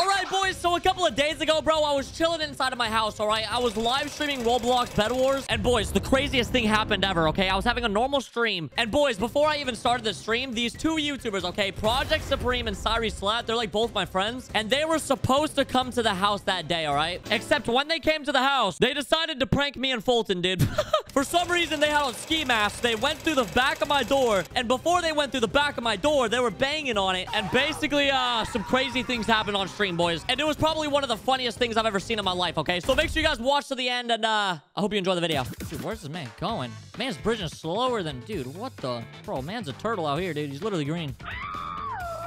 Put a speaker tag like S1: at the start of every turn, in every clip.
S1: All right, boys. So a couple of days ago, bro, I was chilling inside of my house, all right? I was live streaming Roblox BedWars. And boys, the craziest thing happened ever, okay? I was having a normal stream. And boys, before I even started the stream, these two YouTubers, okay? Project Supreme and Cyrus Slat, they're like both my friends. And they were supposed to come to the house that day, all right? Except when they came to the house, they decided to prank me and Fulton, dude. For some reason, they had on ski masks. They went through the back of my door. And before they went through the back of my door, they were banging on it. And basically, uh, some crazy things happened on stream, boys. And it was probably one of the funniest things I've ever seen in my life, okay? So make sure you guys watch to the end, and uh, I hope you enjoy the video. Dude, where's this man going? Man's bridging slower than... Dude, what the... Bro, man's a turtle out here, dude. He's literally green.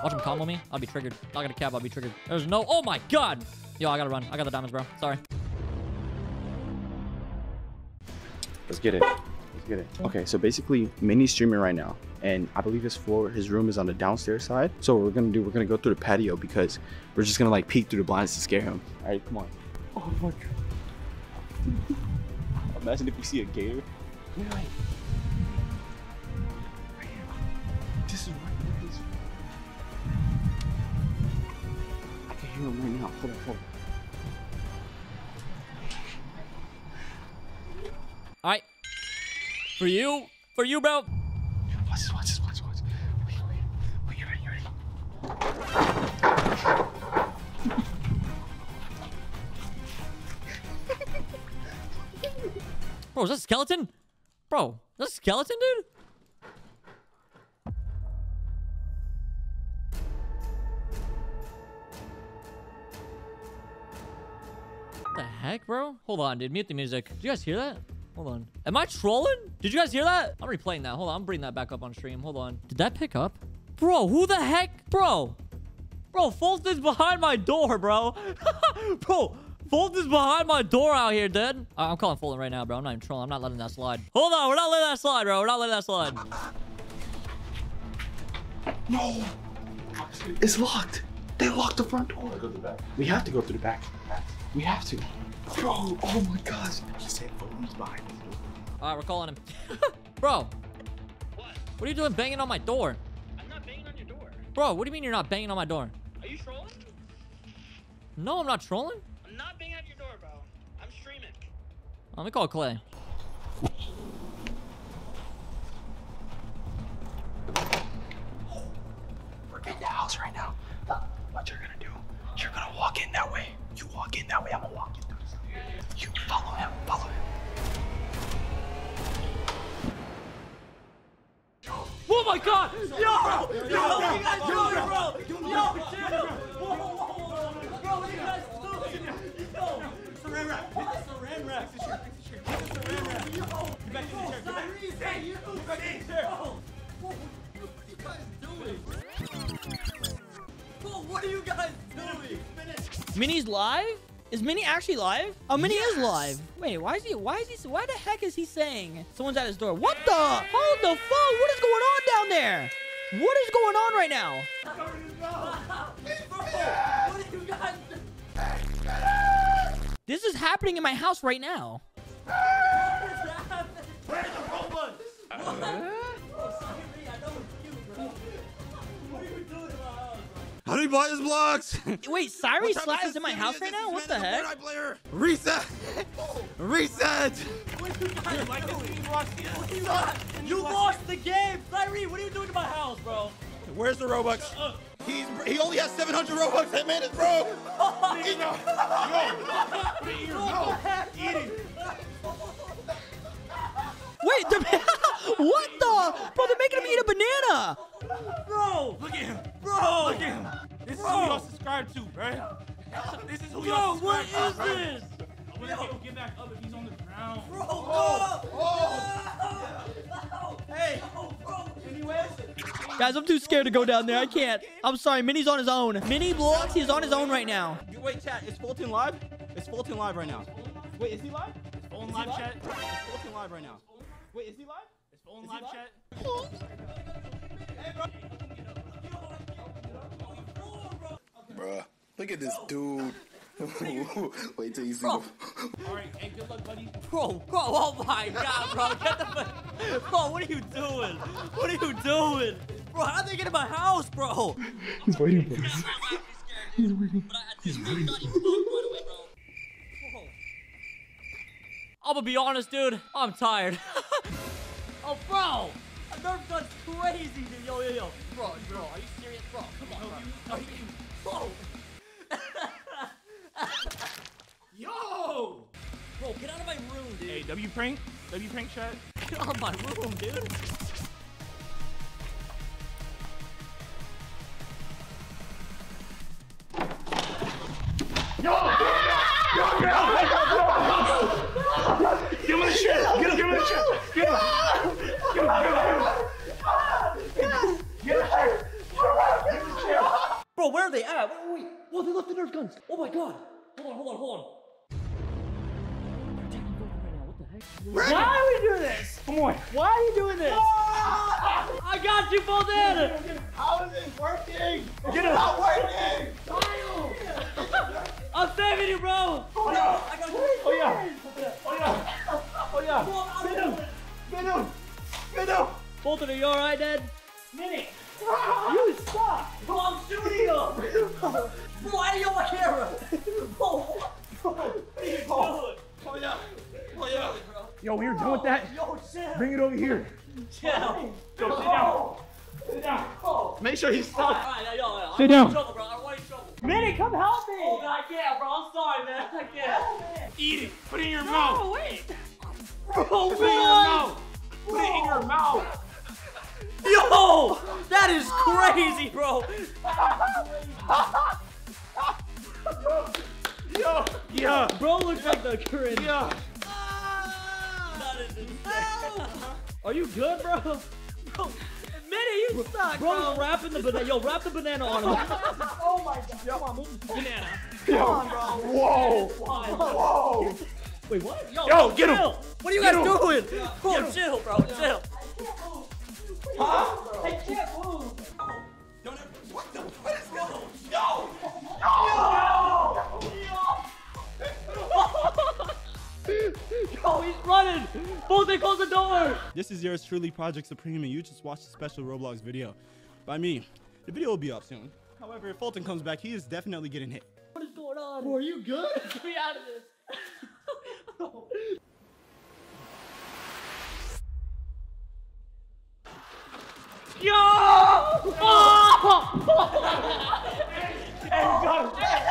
S1: Watch him combo me. I'll be triggered. Not gonna cap. I'll be triggered. There's no... Oh, my God. Yo, I gotta run. I got the diamonds, bro. Sorry.
S2: Let's get it. Let's get it. Okay, so basically, Mini's streaming right now, and I believe his floor, his room is on the downstairs side. So what we're gonna do, we're gonna go through the patio because we're just gonna like peek through the blinds to scare him. All right, come on. Oh my god. Imagine if you see a gator. Wait, wait. Right here. This is right there. This- I can hear him right now. Hold on, hold on.
S1: All right. For you. For you, bro.
S2: Watch this, watch this, watch this, watch this. Wait, wait. Wait, you ready, you ready?
S1: Bro, is that a skeleton? Bro, is that a skeleton, dude? What the heck, bro? Hold on, dude. Mute the music. Did you guys hear that? Hold on. Am I trolling? Did you guys hear that? I'm replaying that. Hold on. I'm bringing that back up on stream. Hold on. Did that pick up? Bro, who the heck? Bro. Bro, Fulton's behind my door, bro. bro, Fulton's behind my door out here, dude. I'm calling Fulton right now, bro. I'm not even trolling. I'm not letting that slide. Hold on. We're not letting that slide, bro. We're not letting that slide.
S2: No! It's locked. They locked the front door. Go the back. We have to go through the back. We have to. Bro, oh my gosh. He said phone's behind the door.
S1: All right, we're calling him. bro,
S3: What?
S1: what are you doing banging on my door?
S3: I'm not banging on your door.
S1: Bro, what do you mean you're not banging on my door?
S3: Are you trolling?
S1: No, I'm not trolling.
S3: I'm not banging on your door, bro. I'm streaming.
S1: Let me call Clay.
S2: We're in the house right now. What you're gonna do, you're gonna walk in that way. You walk in that way, I'm gonna walk in through this. You follow him, follow him.
S1: Oh my god! Yo! Yo! You guys doing, bro? Yo. Bro, what are you guys doing? Yo! Saran wrap! Hit saran wrap! Hit saran wrap! Yo! You! Get back in the chair! What are you guys doing? Bro, what are you guys doing?
S4: Mini's live? Is Mini actually live? Oh, Mini is live. Wait, why is he? Why is he? Why the heck is he saying someone's at his door? What the? Hold the phone! What is going on down there? What is going on right now?
S1: What are you guys doing?
S4: This is happening in my house right now.
S5: How do you buy his blocks?
S4: Wait, Cyrus Slat is in my house right now? What the heck?
S5: Reset! Reset!
S1: You lost the game! Kyrie, what are you doing to my house, bro?
S5: Where's the Robux? He's he only has 700 Robux. That man is broke. Eat-
S4: Wait, the, what the? Bro, they're making him eat a banana.
S1: Bro!
S5: Look at him.
S1: Bro!
S5: Look at him. This is
S1: Bro.
S5: who y'all subscribe to, right? This is who
S1: Bro,
S5: y'all
S1: what
S5: subscribe
S1: is
S5: to, right?
S1: this?
S5: I wouldn't be able to get back up if he's on the ground.
S1: Bro,
S5: Oh, oh.
S1: Hey! Anyways,
S4: Guys, I'm too scared to go down there. I can't. I'm sorry. Mini's on his own. Mini Blocks, he's on his own right now.
S6: Wait, chat. Is Fulton live? Is Fulton live right now? Wait, is he live?
S5: phone
S6: Is he
S5: live
S6: live?
S5: chat.
S6: Is Fulton live right now? Wait, is he live?
S5: Is phone
S6: Is he
S5: live
S6: live?
S5: chat.
S7: Look at this dude. Wait till you see.
S1: Bro.
S5: All right, hey, good luck, buddy.
S1: bro, bro, oh my god, bro. Get the. Bro, what are you doing? What are you doing? Bro, how'd they get in my house, bro?
S2: He's waiting for us.
S1: He's waiting. But He's waiting. Not even right away, bro. Whoa. I'm gonna be honest, dude. I'm tired. oh, bro. A Nerf gun's crazy, dude. Yo, yo, yo. Bro, bro, are you serious? Bro, come on, bro. Are you,
S6: prank? W prank chat?
S1: Get out of my room, dude.
S5: Give him the shit. Get him. Give him the shit. Get him. Get him. Get him. Get him. Get him.
S1: Bro, where are they at? Wait, wait, wait. Whoa, they left the Nerf guns. Oh my god. Hold on, hold on, hold on. Right now. What the heck?
S4: Why are we doing this?
S5: Come on.
S4: Why are you doing this? Ah!
S1: I got you, Bolden!
S5: How is this working? Get him. Not working.
S1: I'm saving you, bro! Oh, no. I got you.
S5: Oh yeah. Oh yeah. Oh yeah. Get him. Get him. Get him.
S4: Bolton, are you alright, Dad?
S1: Mini!
S4: You suck!
S1: Bro, I'm shooting him!
S6: Bring it over here.
S1: Chill.
S6: Yo, sit down. Sit down.
S5: Make sure he's stuck.
S1: Alright, yo, yo, yo.
S6: Sit
S1: I'm
S6: down.
S1: in trouble, bro. I'm in trouble.
S4: Mini, come help me!
S1: Oh, man, I can't, bro. I'm sorry, man. I can't.
S6: Eat it. Put it in your mouth.
S4: Oh, wait!
S1: Bro,
S6: Put it in your mouth. Put it in your mouth.
S1: Yo! That is crazy, bro.
S5: Yo. Yeah.
S4: Bro looks like the current.
S5: Yeah.
S1: That is insane.
S4: Are you good, bro? Bro, Mini, you suck, bro. Bro's wrapping the banana. Yo, wrap the banana on him. oh my god. Come on, move the banana.
S5: Whoa. Whoa.
S4: Wait, what? Yo,
S5: Yo, get him.
S4: chill.
S1: What are you
S5: Get
S1: guys
S5: him.
S1: doing? Bro, chill, bro. Chill.
S4: I can't move.
S5: What the?
S1: Running. Bolton, close the door.
S6: This is yours truly, Project Supreme, and you just watched a special Roblox video by me. The video will be up soon. However, if Fulton comes back, he is definitely getting hit.
S1: What is going on?
S4: Bro, are you good?
S1: Get me out of this. Yo! Oh! Yo,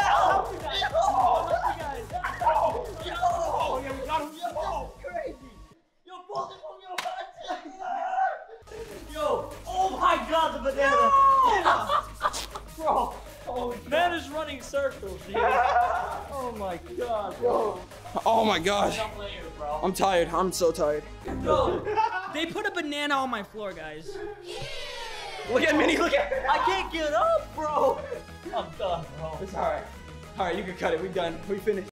S1: Oh my god, bro. Oh my
S8: gosh.
S1: I'm later, bro.
S8: I'm tired. I'm so tired.
S1: Bro,
S4: They put a banana on my floor, guys.
S8: Look at Mini. Look at.
S1: I can't get up, bro. I'm done, bro.
S8: It's alright. Alright, you can cut it. We done. We finished.